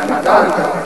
Santa Madonna.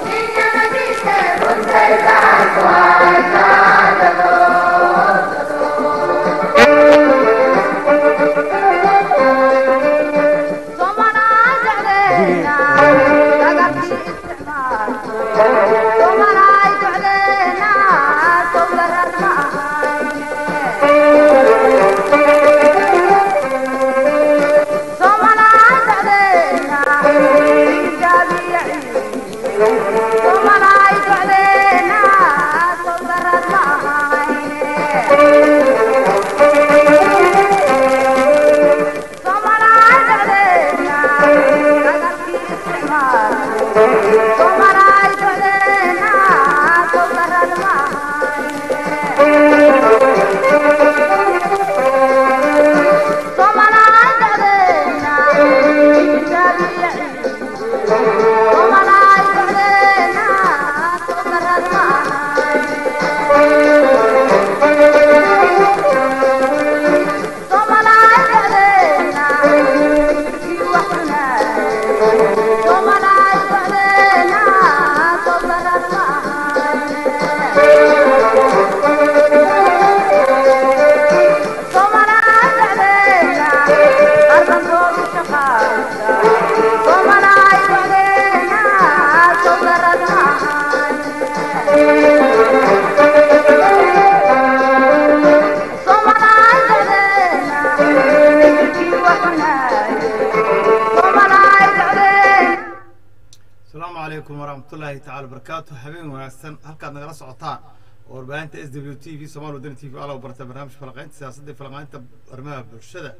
Wadani t v ala barta barnaamij falaqaynta siyaasadda falaqaynta arrimaha bulshada.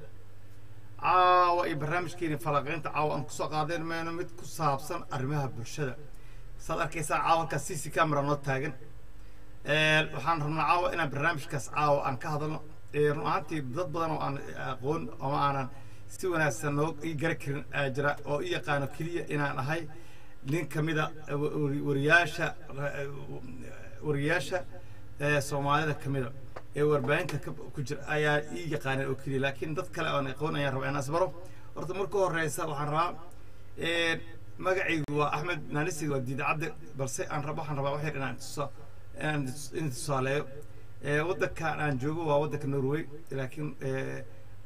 Caawa iyo barnaamijkeeni falaqaynta caawa aan ku soo qaadeen mayno mid ku saabsan arrimaha bulshada. Saad arkaysaa caawa halkaas c c camera noo taagan. Waxaan rabnaa caawa inaan barnaamijkaas caawa aan ka hadalno. Run ahaantii dad badan oo aan aqoon ama aanan si wanaagsan noo ii gara karin jira oo i yaqaano keliya inaan ahay nin ka mida wariyaasha wariyaasha soomaalida ka mida ee warbaahinta ku jira ayaa ii yaqaaneen oo keliya laakiin dad kale aan aqoon ayaan rabaa inaan isbaro horta marka horeysa waxaan rabaa magacaygu waa axmed naanisiga waa diidacadde balse aan rab waxaan rabaa wax yar inaan inaan in tusaaleeyo. Waddankan aan joogo waa waddanka norway laakiin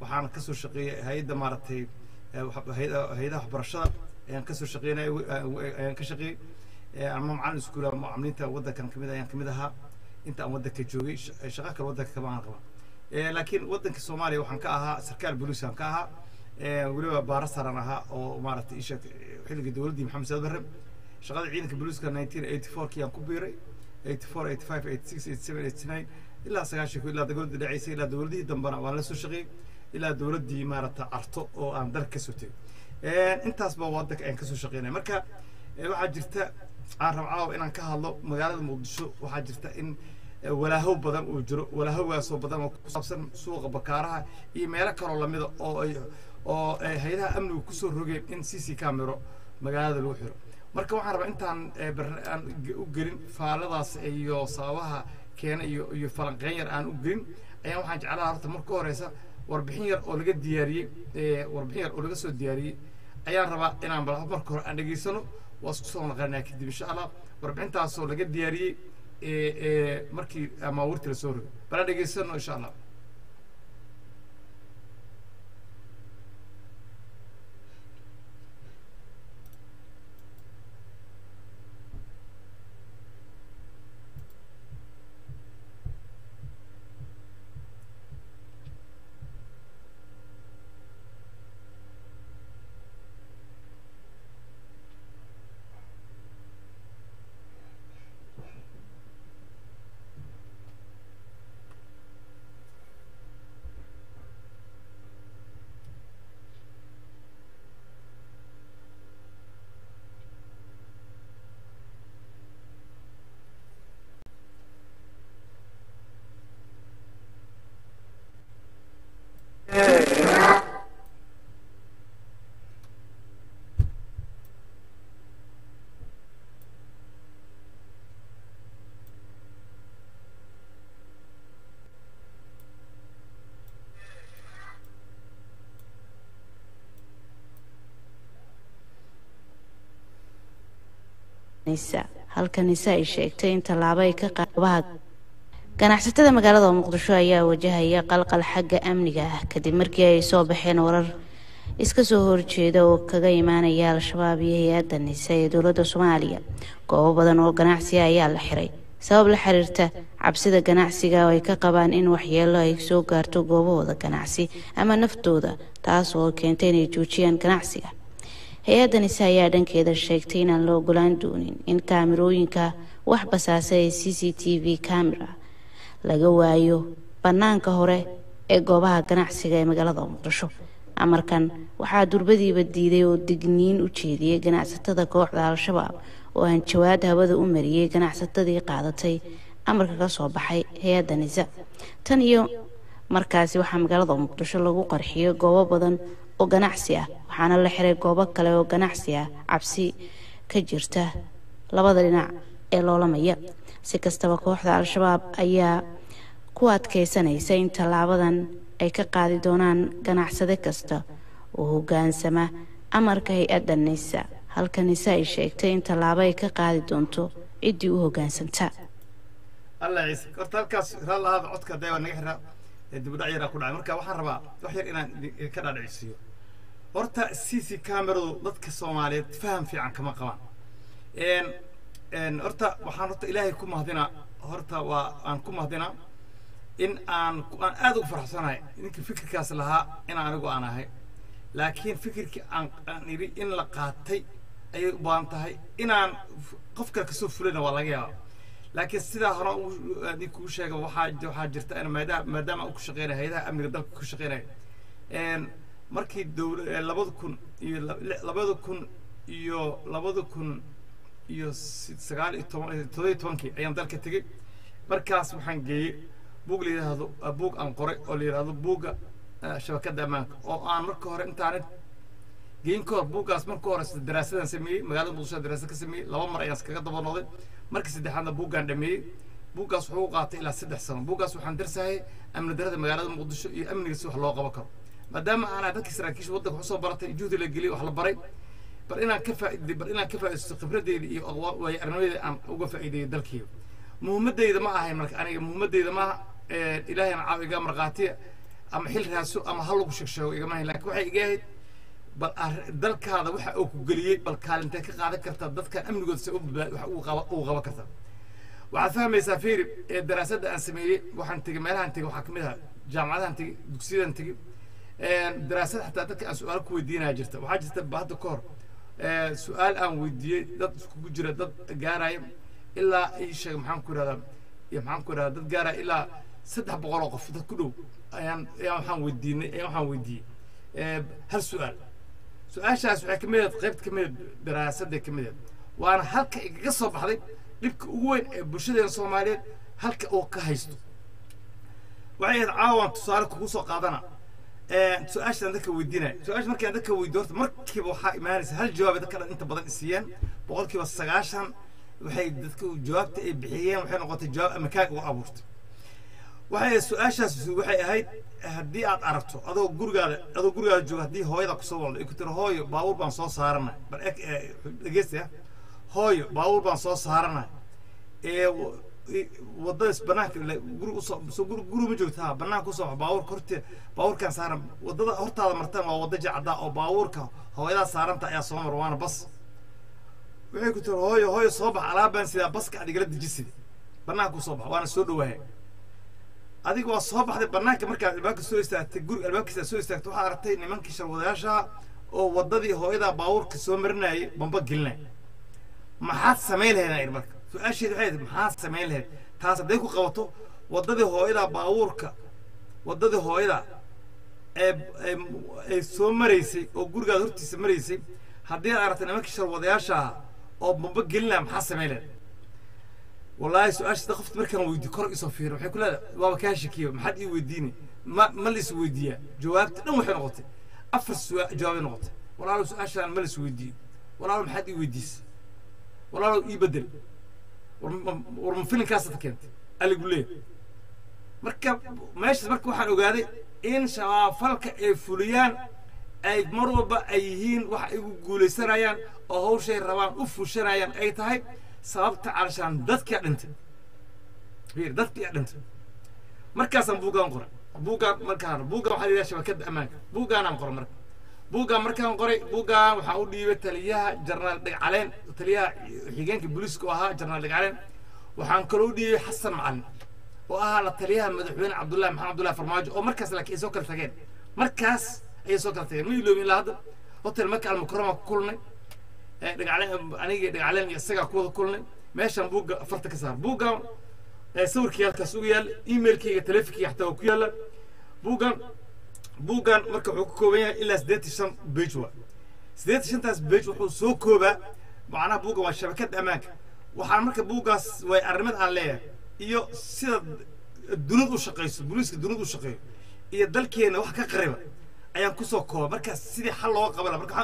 waxaan ka soo shaqeeyay hay'adda maaragtay hay'adaha waxbarashada ayaan ka soo shaqeynaya ayaan ka shaqeeyey ama macalin iskuula mucamiliinta waddankan ka mid ayaan ka mid ahaa inta aan waddanka joogay shaqa kale waddanka kama aan qaba laakiin waddanka soomaaliya waxaan ka ahaa sarkaal booliis aan ka ahaa. Weliba baara saran ahaa oo maaragtay isha xilligii dowladdii maxamed saad barre shaqada ciidanka booliiska nineteen eighty four kii aan ku biiray. eighty four eighty five eighty six eighty seven eighty nine ilaa sagaashan ilaa dowladda dhaceysay ilaa dowladihii dambena waan la soo shaqeeyey ilaa dowladdii maaragta carto oo aan dalka ka soo tegay intaasba waddanka ayaan ka soo shaqeynaya marka waxaa jirta aan rab caawa inaan ka hadlo magaalada muqdisho waxaa jirta in walaahow badan uu jiro walaahowaasoo badan oo ku saabsan suuqa bakaaraha iyo meelo kaloo lamida oo ay oo hay'adaha amnigu ku soo rogeen in c c camero magaalada lagu xiro. Marka waxaan rabaa intaan aan u gelin faaladaas iyo sababaha keena iyo iyo falanqeyn yar aan u gelin ayaan waxaan jeclaha horta marka horeysa warbixin yar oo laga diyaariyey warbixin yar oo laga soo diyaariyey ayaan rabaa inaan marka hore aan dhegaysano waa isku soo naqanaa kadib insha allah warbixintaasoo laga diyaariyey markii amaawirta la soo rogay bal aan dhegaysano insha allah halka nise ay sheegtay in tallaabo ay ka qaabaha ganacsatada magaalada muqdisho ayaa wajahaya qalqal xagga amniga ah kadib markii ay soo baxeen warar iska soo horjeeda oo kaga imaanaya al-shabaab iyo hay'adda nise ee dowladda soomaaliya. Goobo badan oo ganacsiga ayaa la xiray. Sabab la xiriirta cabsida ganacsiga oo ay ka qabaan in waxyeelo ay soo gaarto goobahooda ganacsi ama naftooda taas oo keentay inay joojiyaan ganacsiga hay'adda nise ayaa dhankeeda sheegtay inaan la ogolaan doonin in kaamirooyinka wax basaasa ee c c t v camera laga waayo bannaanka hore ee goobaha ganacsiga ee magaalada muqdisho. Amarkan waxaa durbadiiba diiday oo digniin u jeediyey ganacsatada kooxda al-shabaab oo aan jawaad hawada u mariyey ganacsatadii qaadatay amarka ka soo baxay hay'adda nisa tan iyo markaasi waxaa magaalada muqdisho lagu qarxiyey goobo badan oo ganacsi ah. Waxaana la xiray goobo kale oo ganacsi ah. Cabsi ka jirta labada dhinac ee loolamaya. Si kastaba kooxda al-shabaab ayaa ku adkeysanaysa in tallaabadan ay ka qaadi doonaan ganacsade kasta oo hogaansama amarka hay'adda nisa halka nise ay sheegtay in tallaabo ay ka qaadi doonto ciddii u dhacay marka waxaan rabaa wax yar inaan ka dhaadhicisiiyo horta c c cameradu dadka soomaaliyeed faham fiican kama qabaan. Horta waxaan horta ilaahay ku mahdinaa horta waa aan ku mahdinaa in aan aad ugu faraxsanahay ninkii fikirkaas lahaa in anigu aan ahay. Laakiin fikirkii aan aan idhi in la qaatay ayay u baahan tahay inaan qof kale ka soo fulana waa laga yaabaa. Laakiin sidaa hore nin kuu sheega waxaa jirta maadaama maadaama ku shaqeynaya hay'adaha amniga dalka ku shaqeynaya markii labada kun iyo labada kun iyo labada kun iyo sagaal iyo toban todoba iyo tobankii ayaan dalka tegey. Markaas waxaan geeyey buug la yidhaahdo buug aan qoray oo la yidhaahdo buugga shabakadda ammaanka oo aan marka hore intaanan geyin ka hor buuggaas. Marka hore daraasadaan sameeyey magaalada muqdisho daraasad ka sameeyey laba mar ayaan iskaga daba noqday saddexaadna buuggaan dhameeyey. Buuggaas wuxuu u qaatay ilaa saddex sano. Buuggaas waxaan darsahayay amni darada magaalada muqdisho iyo amniga si wax loo qaban karo maadaama aanaa dadkii saraakiisha waddanka u soo baratay juhdi la geliyey wax la baray. Bal inaan ka faa'iday bal inaan ka faa'iidaysto khibradeyda iyo waayo arnimadeyda aan uga faa'iideeyo dalkayga muhiimadeyda ma ahayn marka aniga muhiimadeyda maaha ilaahayna caaw iga markhaatiya ama xil raaso ama hal lagu sheegsheego igama hayn laakiin waxay iga ahayd bal dalkaada waxa uu ku geliyey bal kaalintee ka qaadan kartaa dadkan amnigooda se wax ugu qaban kartaa waxaad fahmaysaa fiiri daraasadda aan sameeyey waxaan tegey meelahaan tegey waxaa ka mid ahaa jaamacadahan tegey dugsiyadaan tegey daraasad xataa dadka aan su'aal ku weydiinaya jirta. Waxaa jirta hadda ka hor su'aal aan weydiiyey dad iskugu jira dad gaaraya ilaa ii sheeg maxaan ku irahdaa maxaan ku irahdaa dad gaaraya ilaa saddex boqol oo qof dad ku dhow ayaan ayaan waxaan weydiinay ayaan waxaan weydiiyey. Hal su'aal. Su'aashaas waxay ka mid ahayd qaybta ka mid ahayd daraasadda ka mid ahayd. Waana halka igaga soo baxday dhibka ugu weyn ee bulshadeena soomaaliyeed halka uu ka haysto. Waxay ahayd caawan tusaale kugu soo qaadana su'aashaan dadka weydiinaya su'aasha markaan dadka weydiyo horta markiiba waxaa imaanaysa hal jawaabay dadka dhan inta badan isiiyeen. Boqolkiiba sagaashan waxay dadka jawaabta ay bixiyeen waxay noqotay jawaab amakaag u abuurtay. Waxay su'aashaas waxay ahayd haddii aad aragto adoo gurigaada adoo gurigaada jooga haddii hooyada ku soo wacdo ay ku tiri hooyo baabuur baan soo saaranay. Bal dhegeysta hooyo baabuur baan soo saaranay. Ee wadadaas banaanka guri u soo soo guri guri ma joogta banaanka u soo baabuurka horte baabuurkaan saaran waddada hortaada martaan waa wada jacdaa oo baabuurka hooyadaa saaranta ayaa soo mar waana bas. Waxay ku tiri hooyo hooyo soo bax alaabaan sidaa baska aad igala dejisid banaanka u soo bax waana soo dhawaahay adiga waa soo baxday banaanka markaad albaabka soo istaagtay guriga albaabkiisa soo istaagtay waxaad aragtay nimankii sharwadayaasha oo wadadii hooyadaa baabuurka soo marinayay bamba gelinay. Maxaad samayn lahayd marka su'aasheed waxay maxaa samayn lahayd? Taas hadday ku qabato waddadii hooyada baabuurka waddadii hooyada ee eeay soo maraysay oo gurigaad hortiisa maraysay haddii aad aragta nimankii sharwadayaasha ah oo bamba gelin laha maxaa samayn lahayd? Wallaahi su'aasha sida qofta markaan weydiyo kor isoo fiiro waxay ku leedahay waaba kaa shakiya maxaad ii weydiinay ma ma la is weydiiyaa? Jawaabta dhan waxay noqotay afar su- jawaabay noqotay walaalow su'aashaan ma la is weydiiyo. Walaalow maxaad ii weydiisay? Walaalow ii bedel warma filinkaasad keentay. Aligu aligule marka meesha marka waxaan ogaaday in shabaafalka ay fuliyaan ay mar walba ay yihiin wax ay ugu guulaysanayaan oo hawshay rabaan u fuushanayaan ay tahay sababta calashaan dadkia dhintay. Dadkia dhintay. Markaasaan buugaan qora buugaan markaa buugaan waxaa la yidhaha shabakadda ammaanka. Buugaanaan qora marka buuggaan markaan qoray buuggaan waxaan u dhiibay taliyaha jarnaal dhigcaleen taliyaha xigeenka booliiska oo ahaa jarnaal dhigcaleen waxaan kaloo u dhiibay xasan macalin oo ahaa la taliyaha madaxweyne cabdullahi maxamed abdullahi farmaajo oo markaas laakiin ay soo kala tageen. Markaas ayay soo kala tageen. Ma iloobin ilaa hadda? Hotel maka almukarama ku kulnay dhigcaleen anigii dhigcaleen iyo isagaa ku wada kulnay meeshaan buugga farta ka saar. Buuggan sawirkii halkaas ugu yaalla emailkayga teleefonkayga xataa waa ku yaalla. Buuggan buuggan marka wuxuu ka kooban yahay ilaa siddeetan shan bage waa siddeetan shantaas bage wuxuu soo koobaa macnaha buuggan waa shabakadda ammaanka waxaan marka buuggaas way arrimad aan leeyahay iyo sida dunid u shaqayso booliiska dunid u shaqeeyo iyo dalkeena wax ka qariba ayaan ku soo kooba markaas sidii xal looga qabala marka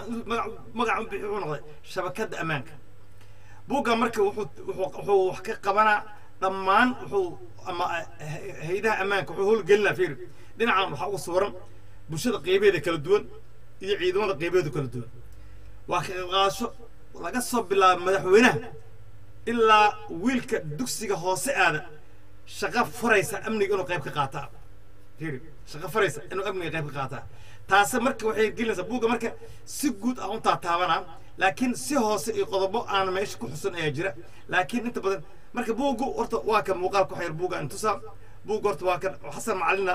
magac u bixi wuxuu noqday shabakadda ammaanka buuggan marka wuxuu wuxuu wax ka qabanaa dhammaan wuxuu ama haydaha ammaanka wuxuu howlgelinaa fiiri dhinacan waxaa ugu sawiran bulshada qeybeeda kala duwan iyo ciidamada qeybeeda kala duwan. Waa ka laga soo bilaabo madaxweynaha ilaa wiilka dugsiga hoose aada shaqo faraysa amniga inuu qayb ka qaataa shaqo faraysa inuu amniga qayb ka qaataa taase marka waxay gelinaysaa buugga marka si guud aan u taataabanaa laakiin si hoose iyo qodobo aan meesha ku xusan ayaa jira. Laakiin inta badan marka buuggu horta waa ka muuqaal ku xayr buugga intusaa buugga horta waa kan xasan macalina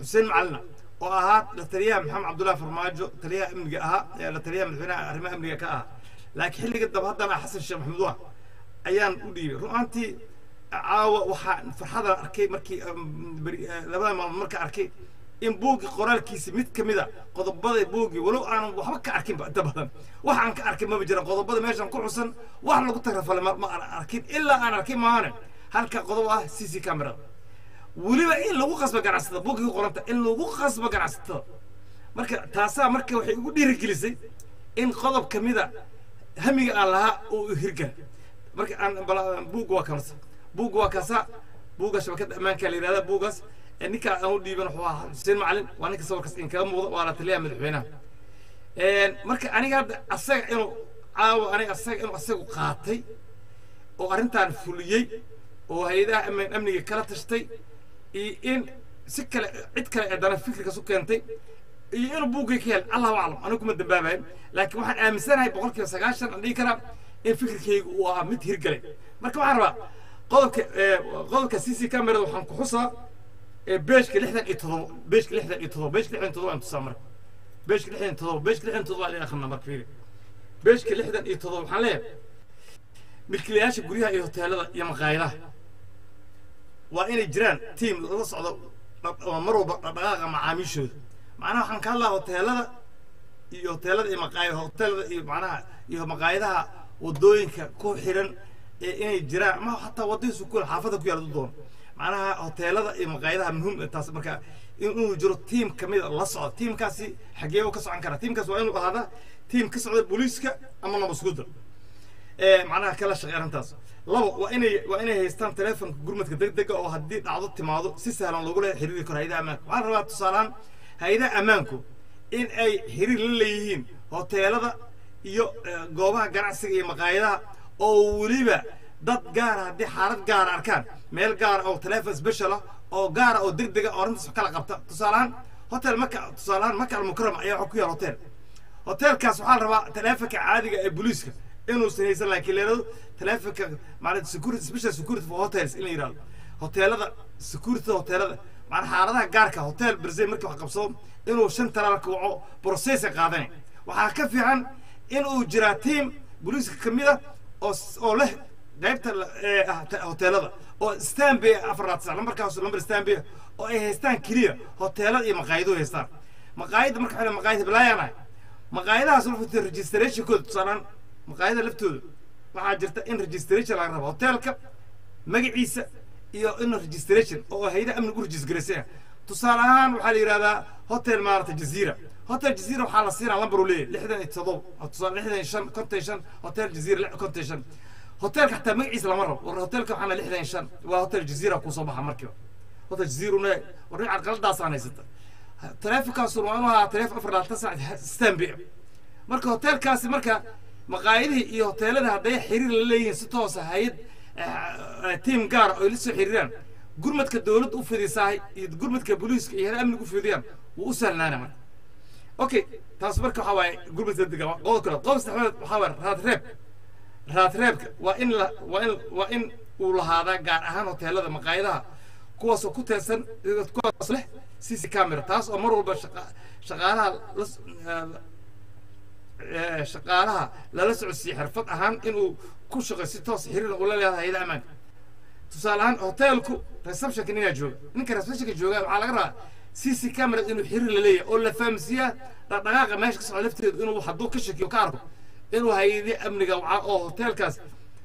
xuseen macalina oo ahaa la taliyaha maxamed cabdullahi farmaajo taliyaha amniga ahaa la taliyaha madaxweynaha arrimaha amniga ka ahaa. Laakiin xilliga daba haddana xasan sheekh maxamuud waa ayaan u dhiibay. Runaantii caawa waxaa farxadan arkay markii labada maalmood marka arkay in buuggii qoraalkiisi mid ka mid a qodobada buuggii walow aanan waxba ka arkinba inta badan. Wax aan ka arkin maba jiran qodobada meeshan ku xusan wax lagu tagrafalay ma aan arkin. Ilaa aan arkin maahane halka qodob ah c c camerada weliba in lagu qasba ganacsatada buuggii qoranta in lagu qasba ganacsatada marka taasaa marka waxay ugu dhiirigelisay in qodob ka mida hamiga aan lahaa oo hirgala marka aan buugga waa kanasa buugga waa kaasa buugga shabakadda ammaanka la yidhahda buuggaas ninka aan u dhiiban wuxuu ahaa xuseen macalin. Waa ninka sawirkaas in muuqda waa la madaxweynaha. Marka aniga hadda asaga inuu caawa aniga asaga inuu asagu qaatay oo arrintan fuliyey oo hay'adaha amn amniga kala tashtay iyo in si kale cid kale ee dana fikirkaas u keentay iyo inuu buuggay ka helay. Allahu aclam anigu kuma dambaabayn. Laakiin waxaan aaminsanahay boqol kiiba sagaashan aan dhihi karaa in fikirkaygu uu ahaa mid hirgalay. Marka waxaan rabaa qodobka qodobka c c camerada waxaan ku xusaa beeshka lixdan iyo todoba beeshka lixdan iyo todoba beeshka lixdan iyo todoba aan tusaa marka. Beeshka lixdan iyo todoba beeshka lixdan iyo todoba aan akhrina marka fiiri. Beeshka lixdan iyo todoba waxaan leeyahay milkiilayaasha guryaha iyo hoteelada iyo maqaayadaha waa inay jiraan tiam lala socdo mar walba dhaqdhaqaaqa macaamiishooda macnaha waxaan ka hadlaa hoteelada iyo hoteelada iyo maqaaya hoteelada iyo macnaha iyo maqaayadaha waddooyinka ku xiran ee inay jiraan. Ama xataa wadooyin sukuul xaafada ku yaalla doono macnaha hoteelada iyo maqaayadaha muhiim taas marka inuu jiro tiim kamida la socdo tiimkaasi xagee ka socon karaa. Tiimkaas waa inuu ahaada tiim ka socda booliiska ama nabasgudda macnaha kala shaqey arrintaas labo waa inay waa inay haystaan telefonka gurmadka degdega oo haddii dhacdo timaado si sahlan loogula xiriiri karo hay'adaha ammaanka. Waxaan rabaa tusaalehaan hay'adaha ammaanku in ay xiriir la leeyihiin hoteelada iyo goobaha ganacsiga iyo maqaayadaha oo weliba dad gaara haddii xaalad gaara arkaan meel gaara oo telefon special ah oo gaara oo degdega oo arrintaas kala qabta. Tusaalehaan hotel maka tusaalehaan maka almukarama ayaa waxa ku yaal hotel. Hotelkaas waxaa la rabaa telefonka caadiga ee booliiska inuusan haysan laakiin leerado telefonka maarata security special security for hotels in la yidhahdo hoteelada security hoteelada maana xaaladaha gaarka hotel bersey markii wax qabsado inuu shan talaalka waco processa qaadanay waxaa ka fiican inuu jiraa team booliiska ka mid a oo oo leh qaybta hoteelada oo stanby afar tisa lambarkaas lambar stanby oo ay haystaan keliya hoteelada iyo maqaayaduhu haystaan. Maqaayadda marka xile maqaayad heblaayaan maqaayadahaas wuxuu registrationkooda tusaalaan maqaayada laftooda waxaa jirta in registration laga rabo hoteelka magaciisa iyo in registration oo hayda amnigu registraysan tusaale ahaan waxaa la yidhahdaa hotel maarata jaziira hotel jaziira waxaa la siinaa lambar uu leeyahy lixdan iyo todoba tusaale lixdan iyo shan konton shan. Hotel jaziira konton shan. Hotelka xataa magaciisa lama rabo war hotelka waxaana lixdan iyo shan. Waa hotel jaziira ku soo baxa markiiba. Hotel jaziira una war nin carqaladaasaan haysata. Taleefonkaasuna waa inuu ahaa taleefon afar labaatan saac stambi marka hoteelkaasi marka maqaayadihii iyo hoteelada hadday xiriir la leeyihiin si toosa hay'ad tiim gaara oo la soo xiriiraan gurmadka dowladda u fidisahay iyo gurmadka booliiska iyo hada amniga u fidiyaan wuu u sahlaana marka. Okay taas marka waxaa waaye gurmadka dega qodob kale. Qodob saddexaad waxaa waaye raadreeb raadreebka waa in la waa in waa in uu lahaadaa gaar ahaan hoteelada maqaayadaha kuwaasoo ku teesan kuwaas leh c c camera taas oo mar walba shaqa shaqaalaha la shaqaalaha lala socodsiiye xirfad ahaan inuu ku shaqay si toos xiriir ula leedahay hayada ammaanka tusaale ahaan hoteelku receptionka ninaa jooga. Ninka receptionka jooga waxaa laga rabaa c c camera inuu xiriir la leeyahay oo la fahamsiiyaa dhaqdhaqaaqa meesha ka socda lafteedu inuu hadduu ka shakiyo ka arko inuu hayadi amniga wacaa oo hoteelkaas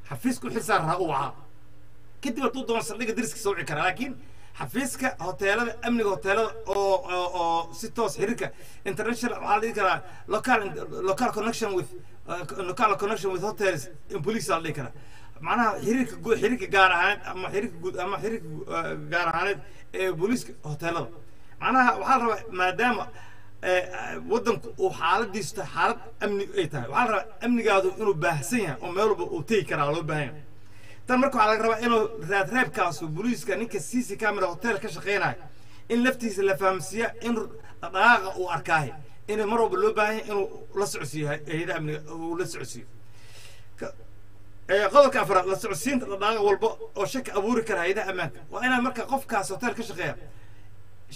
xafiiska u xilsaar rahaa u wacaa kadib hadduu doono saldhigga dariskiisa wici karaa laakiin xafiiska hoteelada amniga hoteelada oo oo si toos xiriirka international waxaa la dhihi karaa local local connection with local connection with hotels in police la dhihi karaa. Macnaha xiriirka xiriirka gaar ahaaneed ama xiriirka guud ama xiriirka gaar ahaaneed ee booliiska hoteelada. Macnaha waxaa la rabaa maadaama waddanku uu xaaladiisu tahay xaalad amni ay tahay. Waxaa la rabaa amnigaadu inuu baahsan yahay oo meel walba uu tegi karaa loo baahan yahay tan marka waxaa laga rabaa inuu raadreebkaasu booliiska ninka c c camera hotel ka shaqeynayo in laftiisa la fahamsiiya in dhaqaaqa uu arkaahay in mar walba loo baahan yahay inuu la socodsiiyo hayada amniga uu la socodsiiyo. Qodobka afraad la socodsiinta dhaqaaqa walba oo shaki abuuri kara hayadaha ammaanka. Waa inaa marka qofkaas hotel ka shaqeeya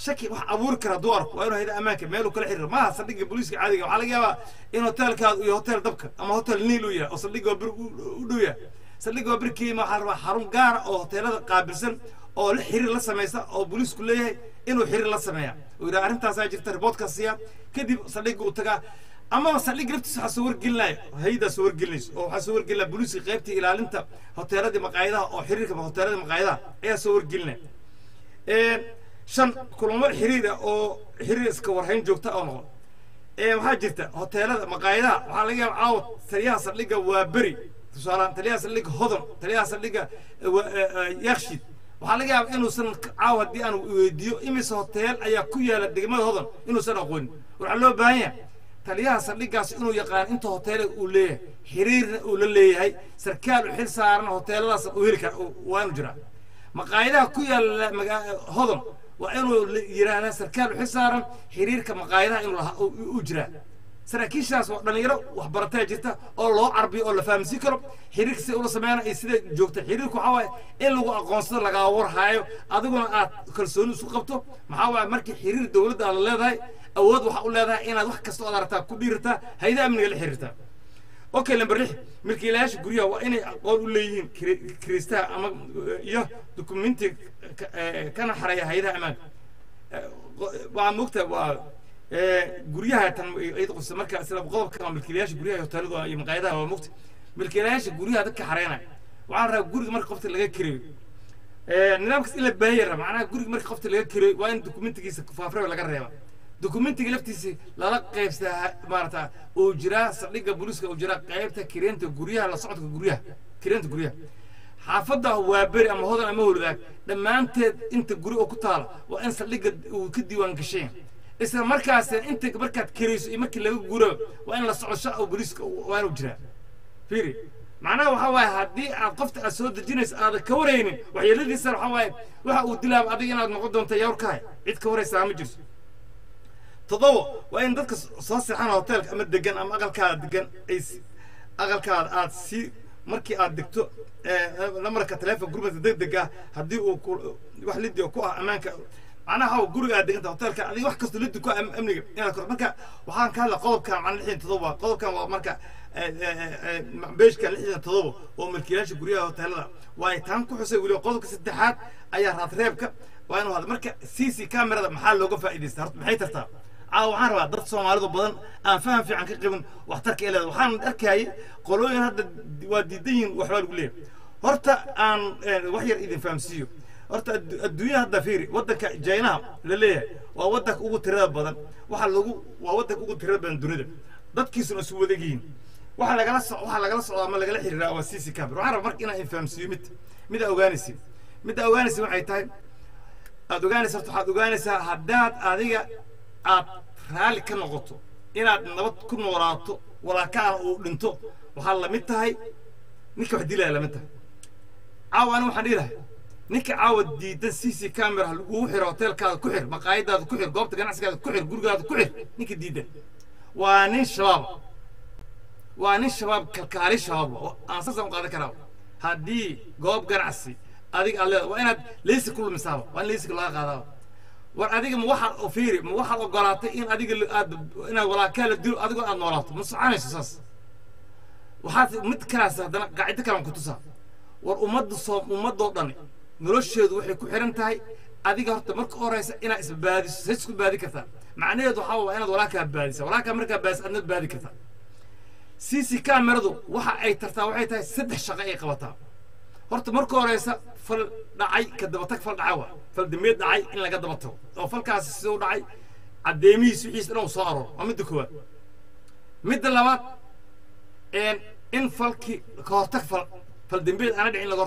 shaki wax abuuri kara hadduu arko waa inuu hayada ammaanka meel kala xiriiro. Maaha saldhigga booliiska caadiga waxaa laga yaabaa in hotelkaadu iyo hotel dabka ama hotel niil uu yahay oo saldhigga waa bir u dhow yahay saldhigga waa birkiima waxaa rabaa xarun gaara oo hoteelada qaabilsan oo la xiriir la samaysa oo booliisku leeyahay inuu xiriir la sameeya. Uu yidhaha arrintaasaa jirta riboodkaa siiya. Kadib saldhigga uu tagaa amaba saldhigga laftiisa waxaa soo wargelinaya. Hay'adaa soo wargelinayso oo waxaa soo wargelinaya booliiska qaybtii ilaalinta hoteeladii maqaayadaha oo xiriirka hoteeladii maqaayadaha ayaa soo wargelinaya. Shan kulamo xiriir ah oo xiriir iska warhayn joogta oo noqon. Waxaa jirta hoteelada maqaayadaha waxaa laga yaaba caawa taliyaha saldhigga waa beri tusaalehaan taliyaha saldhigga hodon taliyaha saldhigga yakshiid waxaa laga yaaba inuusan caawa haddii aan weydiiyo imise hoteel ayaa ku yaalla degmada hodon inuusan aqoonin. Waxaa loo baahan yahay taliyaha saldhiggaas inuu yaqaan inta hoteele uu leeyahay xiriirna uu la leeyahay sarkaal u xil saaran hoteeladaas uu heli kara waa inuu jiraa. Maqaayadaha ku yaalla hodon waa inuu yidhaahdaa sarkaal u xil saaran xiriirka maqaayadaha inuu u jiraa saraakiishaas waa dhalinyaro waxbarataa jirta oo loo carbiyo oo la fahamsiin karo. Xiriirka sida ula sameeyana iyo sida joogta xiriirku waxaa waaye in lagu aqoonsado lagaa warhaayo adiguna aad kalsooni isu qabto. Maxaa waaye markii xiriir dowladda aad leedahay awood waxaa u leedahay inaad wax kasta ood aragtaa ku dhiirtaa hayda amniga la xiriirtaa okay lamber lix. Milkiilayaasha guryaha waa inay aqoon u leeyihiin kiriistaha ama iyo dukumenti kana xareeya hayadaha ammaanka waa mogta waa guryaha tan quse marka isla qodobka milkiilayaasha guryaha hoteelada iyo maqaayadaha waa mogta milkiilayaasha guryaha dadka xareynaya waxaa rabaa guriga marka qofta laga kireeyo nidaamkaas in la baahaya raba macnaha guriga marka qofta laga kireeyo waa in dokumentigiisa faafreeba laga reeba. Dokumentiga laftiisa lala qaybsaa maarata uu jiraa saldhigga booliiska uu jiraa qaybta kireenta guryaha la socodka guryaha kireenta guryaha. Xaafadda waa beri ama hodan ama holidaag dhammaanteed inta guri oo ku taala waa in saldhigga uu ka diiwaan gasheen isla markaasna inta markaad kirayso iyo markii laga guuraba waa in la socosho oo booliiska waa inuu jiraa. Fiiri macnaha waxaa waaye haddii aad qofta aad soo dejinayso aadan ka waraynin waxyeeladiisana waxaa waaye waxa uu dilaaba adiga inaad noqon doonto yawrkahay cid ka waraysaa ma jirto toddoba waa in dadka soo seexana hoteelka ama degan ama aqalkaada degan ay aqalkaada aad si markii aad degto namarka taleefon gurmadka degdeg ah haddii uu wax lidi ku ah ammaanka macnaha guriga aad deganta hoteelka adiga wax kastoo lidi ku amniga. Inaad kor marka waxaan ka hadla qodobkan macna lixdan todoba qodobkan waa marka beeshkan lixdan todoba oo milkiilaasha guryaha hoteelada. Waaay taan ku xusay weliba qodobka saddexaad ayaa raadreebka waa inuu hada marka c c camerada maxaa looga faa'iidaysta horta maxay tartaa? Caawa waxaan rabaa dad soomaalidu badan aan faham fiican ka qabin waxtarka eleeda waxaan arkayay qolooyin hadda waa diidan yihiin waxbaa lagu leeyahay. Horta aan wax yar idin fahamsiiyo horta adduunya hadda fiiri waddanka jaynaha la leeyahay waa waddanka ugu tirada badan. Waxa lagu waa waddanka ugu tirada badan dunida. Dadkiisuna isu wadag yihiin. Waxa lagala so waxa lagala socdaa ama lagala xiriiraa waa c c camera waxaan rabaa marka inaan infahamsiiyo mid mida ogaanaysid midda ogaanaysid waxay tahay aad ogaanaysa horta waxaad ogaanaysaa haddaad adiga aad raalli ka noqoto inaad nabad ku noolaato walaakaana uu dhinto waxaa la mid tahay. Ninka wax dilaya la mid tahay. Caawa ani waxaan dhihi lahay ninka caawa diidan c c camera lagugu xiro hoteelkaada ku xir maqaayadaada ku xir goobta ganacsigaada ku xir gurigaada ku xir ninka diidan. Waa nin shabaaba waa nin shabaab kalkaali shabaaba oo aan saasaan u qaadan karaa. Haddii goob ganacsi adiga aad leedahay waa inaad leysi ku lumisaaba waa in leysiga laga qaadaaba war adiga ma waxaad oo fiiri ma waxaad ogolaatay in adiga aad inaad walaakaa la dilo adigoo aad noolaato. Ma soconayso saas? Waxaad mid kalaas haddana qaacido kalaan ku tusaa. War ummadda soo ummadoo dhani nolosheedu waxay ku xiran tahay. Adiga horta marka horeysa inaad isbaadiso say isku baadi kartaa. Macnaheedu waxaa waa inaad walaakaa baadisa walaakaa markaa baadisa aadna baadi kartaa. C c cameradu waxa ay tartaa waxay tahay saddex shaqo ay qabataa. Horta marka horeysa fal dhacay ka dabatag fal dhaca waa. Fal dambeed dhacay in laga daba tago. Oo falkaasi siduu dhacay caddeemihiis wixiis dhan soo aroor waa midda koowaad. Midda labaad in falkii ka hortag fal fal dambeed aana dhicin laga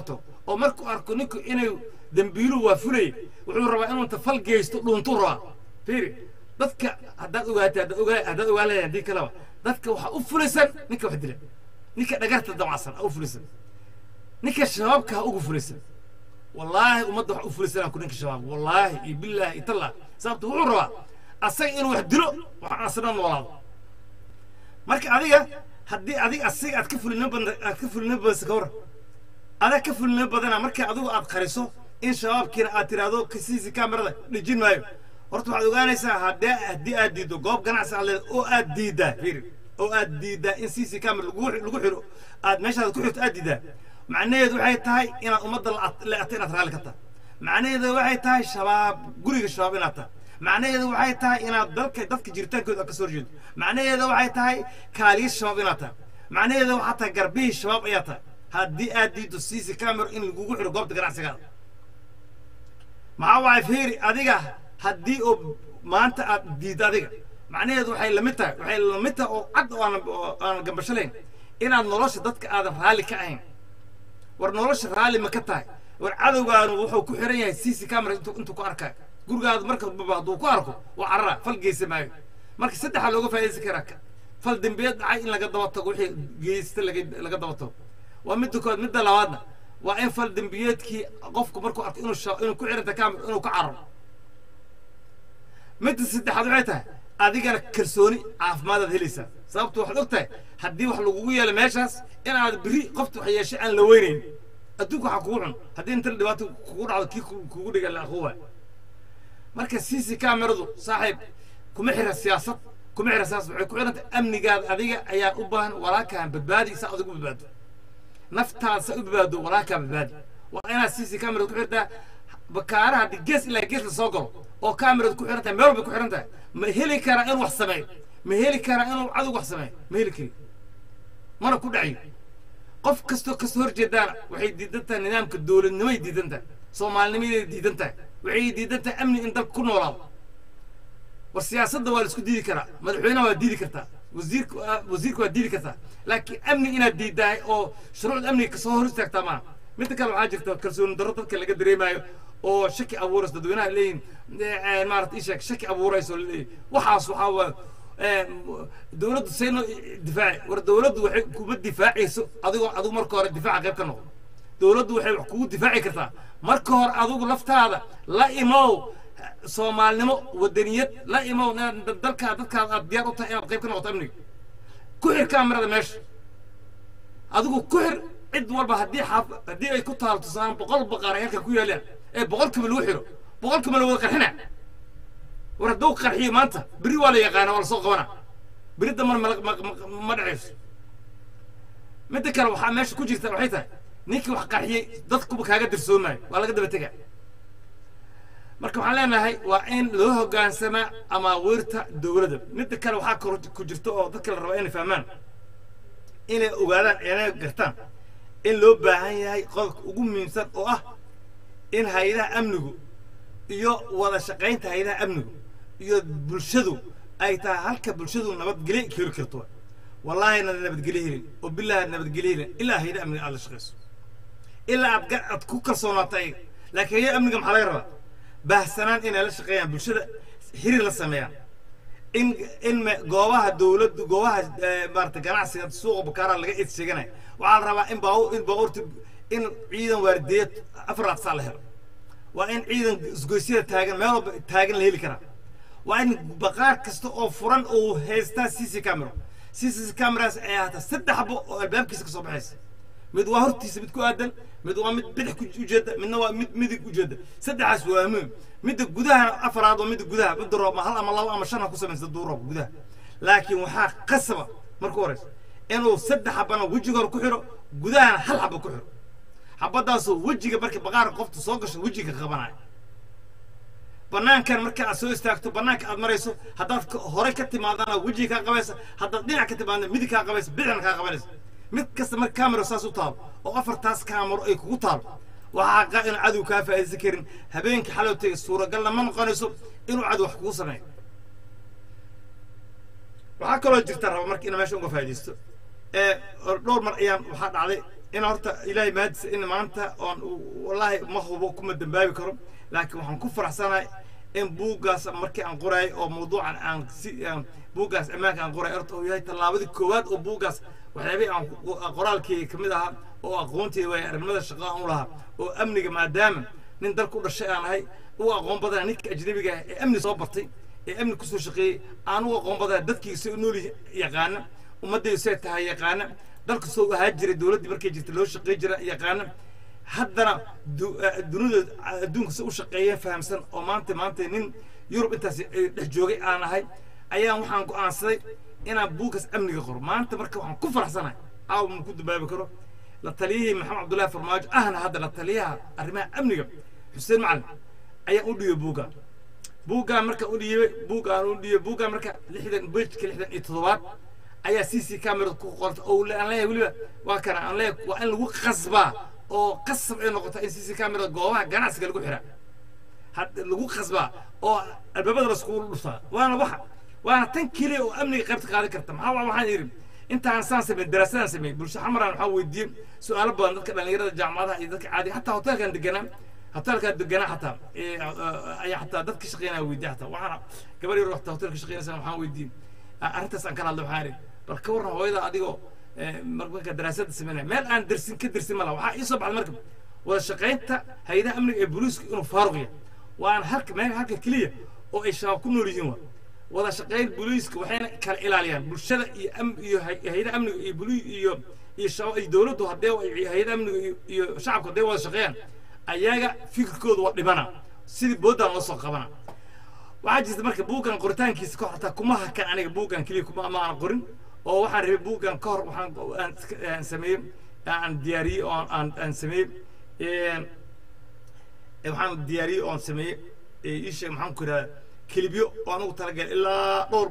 oo markuu arko ninku inay dambiiluhu waa fulay wuxuu rabaa inuu inta fal geysto dhuuntuu rabaa. Fiiri dadka haddaad ogaatay haddaad ogaa haddaad ogaa leedahay haddii kaleba dadka waxaa u fulaysan ninka wax dila ninka dhagarta damacsan aa u fulaysan. Ninka shabaabka ha ugu fulaysan. Wallaahi ummadda wax u fulaysanaan ku ninka shabaab. Wallaahi iyo billaahi iyo tallah sababta wuxuu rabaa asaga inuu wax dilo waxaan asna noolaado. Marka adiga haddii adiga asiga aad ka fulina badan aad ka fulina badasa ka waran adaa ka fulina badana marka adigu aad qariso in shabaabkiina aad tiraahdo kasiisi kamerada dhijin maayo. Horta waxaad ogaanaysaa haddii haddii aad diiddo goob ganacsi aad leedahay oo aad diiddaa fiiri oo aad diiddaa in c c camera lagu xiro aad meeshaad ku xirto aad diiddaa. Macnaheedu waxay tahay inaad ummadda leeato inaad raalli ka tahay. Macnaheedu waxay tahay shabaab guriga shabaab inaad tahay. Macnaheedu waxay tahay inaad dalka dadka jiritaankooda aad ka soo horjeedo macnaheedu waxay tahay kaaliye shabaab inaad tahay. Macnaheedu waxaa tahay garbihii shabaab ayaa tahay haddii aad diiddo c c camera in lagugu xiro goobta ganacsigaada maxaa waay fiiri adiga haddii oo maanta aad diiddo adiga macnaheedu waxay la mid tahay waxay la mid tahay oo cad oo aan oo aan gambashalayn inaad nolosha dadka aadan raalli ka ahayn. War nolosha raalli ma ka tahay. War cadowgaanu wuxuu ku xiran yahay c c camera intuu ku arkayo gurigaada marka hadduu ku arko waa carara fal geysa maayo. Marka saddexaa looga faa'idaysan karaa fal dembiyeed dhacay in laga daba tago wixii geysta laga daba tago waa midda kood midda labaadna. Waa in fal dembiyeedkii qofku markuu arko inuu inuu ku xiranta camera inuu ka cararo midda saddexaad waxay tahay adigana kalsooni caafimaadaad helaysaa. Sababtu waxaad og tahay haddii wax lagugu yeelo meeshaas inaad beri qofta wax yeeshay aan la weynayn adduunka waxaa kugu cun. Haddii inta dhibaato kugu dhacdo kii kugu dhiga la aqoon waay marka c c cameradu saaxiib kuma xira siyaasad kuma xira siyaasad waxay ku xiranta amnigaada adiga ayaa u baahan walaakaan badbaadi saa adigu badbaado naftaada u badbaado walaakaa badbaadi. Waa inaad c c camerada ku xirtaa bakaaraha gees ilaa gees la soo galo oo camerada ku xiran tahay meel walbay ku xiran tahay ma heli karaa inuu wax sameeyo ma heli karaa inuu cadow wax sameeyo ma heli kari. Mana ku dhacayo qof kastoo ka soo horjeedaana waxay diidan tahay nidaamka dowladnimay diidan tahay soomaalinimaday diidan tahay waxay diidan tahay amni in dalka ku noolaado. War siyaasadda waa la isku diidi karaa madaxweynaha waa diidi kartaa wasiirka wasiirka waa diidi kartaa laakiin amni inaad diidahay oo shuruucda amniga ka soo hor istaagtaa maaha midda kale waxaa jirta kalsooni darro dadka laga dareemaayo oo shaki abuurayso dadweynaha leeyihiin maarata isheeg shaki abuurayso leeyihiin waxaas waxaa waa dowladdu say noo difaaci war dowladdu waxay kuma difaacayso adigoo adigu marka hore difaaca qayb ka noqdo dowladdu waxay wax kugu difaaci kartaa. Marka hore adigu laftaada la imow soomaalnimo wadaniyad la imow dalkaa dadkaada aad diyaar u tahay inaad qayb ka noqoto amniga. Ku xir kaamirada meesha. Adigu ku xir cid walba haddii xaaf haddii ay ku taalo tusaan boqol baqaar halka ku yaalaan ee boqol kiba lagu xiro boqol kiba la wada qarxina. War hadduu qarxiyo maanta beri waa la yaqaana waa la soo qabana beri damban ma dhacayso midda kale waxaa meesha ku jirta waxay tahay ninkii wax qarxiyey dadkuba kaaga dirsoomaayo waa laga daba tega marka waxaan leenahay waa in loo hoggaansamaa amaawiirta dowladda. Midda kale waxaa kor ku jirta oo dadka la rabaa inay fahmaan inay ogaadaan inay gartaan in loo baahan yahay qodobka ugu muhiimsan oo ah in hay'adaha amnigu iyo wada shaqaynta hay'adaha amnigu iyo bulshadu ay tahay halka bulshadu nabadgelyo heli karto. Wallaahi na nabadgelyo helin oo bilaahi nabadgelyo helin ilaa hay'ada amniga aad la shaqayso ilaa aad aad ku kalsoonaato ayaga laakiin hay'ada amniga maxaa laga rabaa baahsanaan inay la shaqeeyaan bulshada xiriir la sameeyaan. In in goobaha dowladdu goobaha eh, maarata ganacsiga suuqa bakaara laga eed sheeganaya waxaa la rabaa in baabuur in baabuurta in ciidan waardiyeed afar saa la helo. Waa in ciidan isgoysyada taagan meel walba taagan la heli karaa. Waa in baqaar kasta oo furan uu haystaa c c camera. C c cameras ayaa hata saddex xabo oo albaabkiisa ka soo baxaysa mid waa hortiisa mid ku aadan mid waa mid bidix ujeeda midna waa mid midig ujeeda. Saddexaas waa muhiim midda gudaha afaraad waa midda gudaha midda roob hal ama labo ama shan ha ku samaysa duu gudaha. Laakiin waxaa qasaba marka horeysa inuu saddex xabana wejiga hore ku xiro gudahana hal xaba ku xiro. Xabadaasoo wejiga marka baqaarka qofta soo gasho wejiga ka qabanaya. Banaankan marka aad soo istaagto banaanka aad marayso haddaad hore ka timaadana wejiga kaa qabaysa haddaad dhinac ka timaadana midig kaa qabaysa bidixna kaa qabanaysa mid kasta marka camera saas u taalo oo afartaas kaamaro ay kugu taalo waxaa inuu cadow kaa faa'iidaysan karin. Habeenkii xalowtayga suuragalna ma noqonayso inuu cadow wax kugu sameeyo. Waxaa kaloo jirta raba marka ina meesha uga or- dhowr mar ayaan waxaa dhacday in horta ilaahay mahadisa in maanta oon wallaahi ma hubo kuma dambaabi karo. Laakiin waxaan ku faraxsanahay in buuggaas markii aan qoraayay oo mawduucan aan si buuggaas ammaanka aan qoray horta uu yahay tallaabadii koowaad oo buuggaas waxyaabihii aan qoraalkii ka mid ahaa oo aqoontii waaya arrimada shaqo aan u lahaa oo amniga maadaama nin dalku dhashay aan ahay u aqoon badana ninka ajnabiga ah ee amni soo bartay ee amni ku soo shaqeeyey aan u aqoon badana dadkii si nool yaqaana ummadday see tahay yaqaana dalka soo ahaa jiray dowladdii markay jirtay loo shaqey jira yaqaana haddana du- dunida adduunka si u shaqeeyeen fahamsan oo maanta maanta nin yurub intaas dhex joogay aan ahay ayaan waxaan go'aansaday inaan buuggaas amniga qoro maanta marka waxaan ku faraxsanahay caawa ma ku dambaabi karo. La taliyihii maxamed cabdullaahi farmaajo ahna hadda la taliyaha arrimaha amniga. Xuseen macalin ayaan u dhiyey buugga buuggaan marka u dhiibay buuggaan u dhiibay buuggaan marka lixdan bejka lixdan iyo toddobaad ayaa c c camera ku qorta oo aan leeyahay weliba waa kana aan leeyahay waa in lagu qasbaa oo qasab ay noqota in c c camera goobaha ganacsiga lagu xiraa lagu qasbaa oo albaabada laskugu dhuftaa waana waxa waana tan keliya oo amniga qaybta qaadan karta. Maxaa waxaan yidhi? Intaan saan sameey daraasadaan sameey bulsho xamaraan waxaan weydiiyey su'aalo badan dadka dhallinyarada jaamacadaha iyo dadka caadiga hataa hoteelkan deganaa hoteelkaa deganaa xataa ayaa xataa dadka shaqeynaya weydiiya xataa waxaana gabar yar waxtaa hoteelka shaqeynaysa waxaan weydiiyey arrintaas aan kala hadlo waxaan idhi bal ka warran hooyada adigoo mar- marka daraasadda sameynaya meel aan dersin ka dersin ma laha. Waxaa ii soo baxday marka wada shaqaynta hay'adaha amniga ee booliiska inuu faaruq yahay. Waana halka meel halka keliya oo ay shabaab ku nool yihiin waa wada shaqayn booliiska waxayna kala ilaaliyaan bulshada iyo iyo hay- hay'adaha amniga iyo buli iyo iyo dowladdu haddee ay- hay'adaha amniga iyo- shacabku haddee wada shaqeeyaan ayaga fikirkooda waa dhibana. Sidii boodaan loo soo qabana. Waxaa jirta marka buuggan qoritaankiisa ka hor hataa kuma hakan aniga buuggan keliya kuma ma qorin oo waxaan rabay buuggan ka hor waxaan sameeyey aan diyaariyey oo aan- aan sameeyey waxaan diyaariyey oon sameeyey ee ii maxaan ku idhahdaa kelibyo oo anugu talagalay. Ilaa dhowr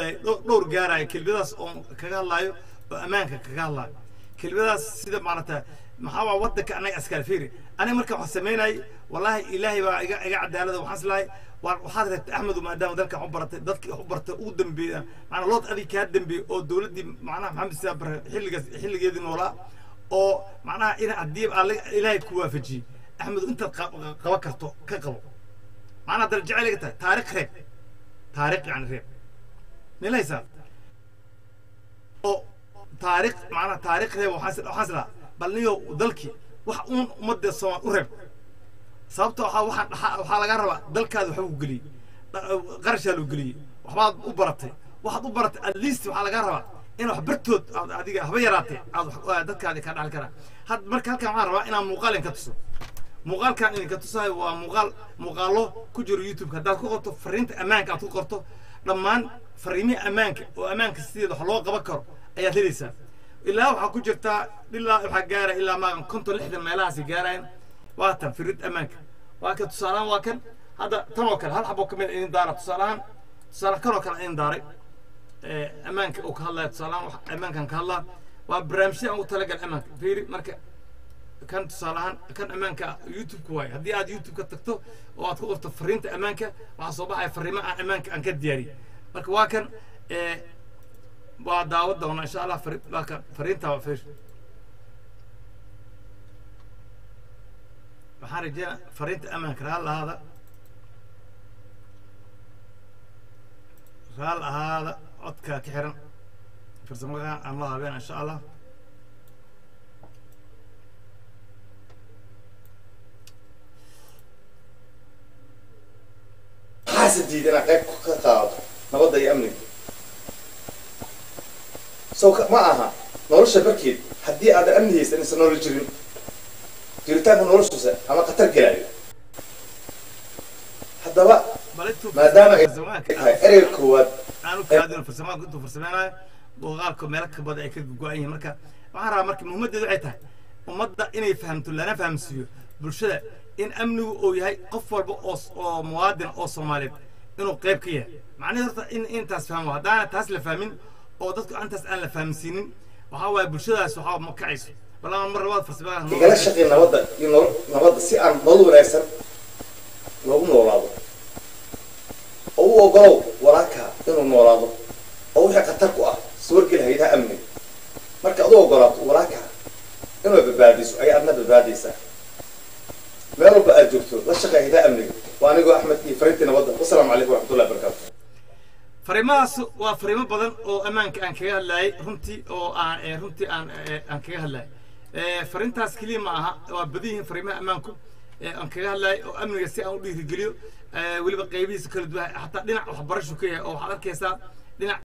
eh, dhowr- gaaraya kelibadaas oon kaga hadlaayo oo ammaanka kaga hadlaayo. Kelibadaas sida maarata maxaa waa waddanka anaga askaal fiiri. Aniga marka waxaan samaynayay wallaahi ilaahay baa iga iga cadaalada waxaan islahay waxaad reebtay axmedu maadaama dalkan u baratay dadkii u bartay ugu dambeeya macnaa lood adig kaa dambeeyey oo dowladdii macnaha maxamed sidaa bare xilligaas xilligeedii noolaa oo macnaha in haddii ilaahay ku waafajiyey axmedu intaad qa- qaban karto ka qabo macnaha dal jecel iga tahay taariikh reeb taariikh yani reeb milaysaa oo taariikh macnaha taariikh reeb waxaan islahaa bal niyo dalkii wax uun ummadda soomaal u reeb sababta waxaa waxaa waxaa laga rabaa dalkaada waxba ku geliyey qarashaa loo geliyey waxbaad u baratay waxaad u baratay at least waxaa laga rabaa in wax bartood aad adiga haba yaraatee aad dadkaadi ka dhaxli karaa had marka halkan waxaan rabaa inaan muuqaal idinka tuso muuqaalkan idinka tusayo waa muuqaal muuqaalo ku jiro youtube haddaad ku qorto fariinta ammaanka aad ku qorto dhammaan fariimihi ammaanka oo ammaanka sideeda wax loo qaban karo ayaad helaysaa. Ilaa waxaa ku jirtaa ilaa waxaa gaara ilaa maagan konton lixdan meelahaasi gaarayaan. Waa tan firid ammaanka. Waa kan tusaalahaan waa kan hadda tan oo kale hal xabo ka mid idin daara tusaalahaan tusaale kan oo kale idin daaray ee, ammaanka uu ka hadlaya tusaalahaan ammaankan ka hadlaa waa barnaamijyada aan ugu talagal ammaanka. Fiiri marka kan tusaalahaan kan ammaanka youtube-ka waaye. Haddii aad youtube-ka tagto oo aad ku qorto fariinta ammaanka waxaa soo baxaya fariimo aan ammaanka aan ka diyaariyey. Marka waa kan ee, waa daawad doona insha allah waa kan fariinta waa fiir waxaan rajeynaa fariinta ammaanka raal lahaada raal ahaada codka ka xiran. Farsamada aan loo habeen insha allah maxaase diida inaad qayb ka qaadato nabadda iyo amniga sow ma aha nolosha barkeed haddii aadan amni haysan isan nolol jirin jiritaanka noloshiisa ama khatar gelaayo haddaba maadaama ay tahay ereyga koowaad farsamaanku intuu farsameynayo muuqaalka meelo ka badan ay ka go-an yihiin marka waxaan rabaa marka muhiimaddeedu waxay tahay ummadda inay fahamto lana fahamsiiyo bulshada in amnigu uu yahay qof walba oo oo muwaadin oo soomaaliyeed inuu qayb ka yahay. Macnaheed horta in intaas fahmo. Haddaana taas la fahmin oo dadku intaas aan la fahamsiinin waxaa waaye bulshadaas waxaa ma kacayso. Balama mar labaad farsamada igala shaqi nabadda iyo nabadda si aan nolol wanaagsan loogu noolaado. Oo u ogolow walaalkaa inuu noolaado oo wixii khatar ku ah suwargeli haydaha amniga marka ad u ogolaato walaalkaa inuu badbaadiso ayaa adna badbaadaysaa meel walba aad joogto la shaqeey haydaha amniga. Waa anigoo axmed iyo fariintii nabadda wasalaamu calaykum waraxmatullahi wabarakaatu fariimahaas waa fariimo badan oo ammaanka aan kaga hadlayay runtii oo aan runtii aan aan kaga hadlayay fariintaas keliya ma aha waa badiyihiin fariimaha ammaanku aan kaga hadlayay oo amniga si aan u dhiirigeliyo. Weliba qaybihiisa kala duwan xataa dhinac waxbarashu ka yahay oo waxaad arkaysaa dhinac